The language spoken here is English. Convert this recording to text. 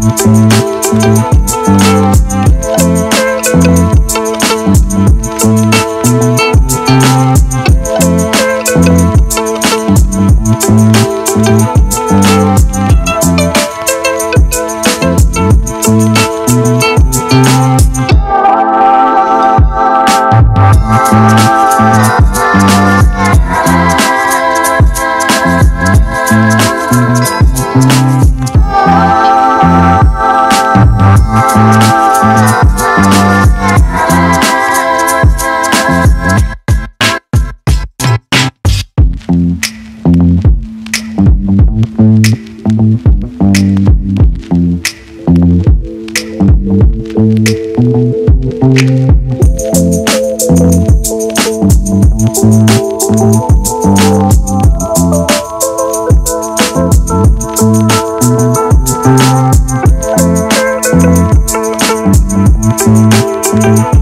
Thank Thank mm -hmm. you. Thank